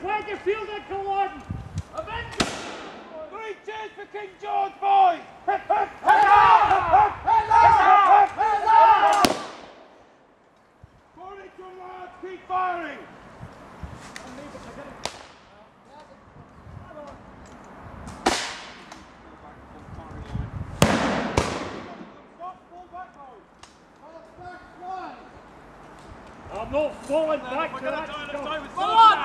flag your field at Culloden. Avengers! Three cheers for King George, boys! Forty to large, keep firing! I'm not falling back to that.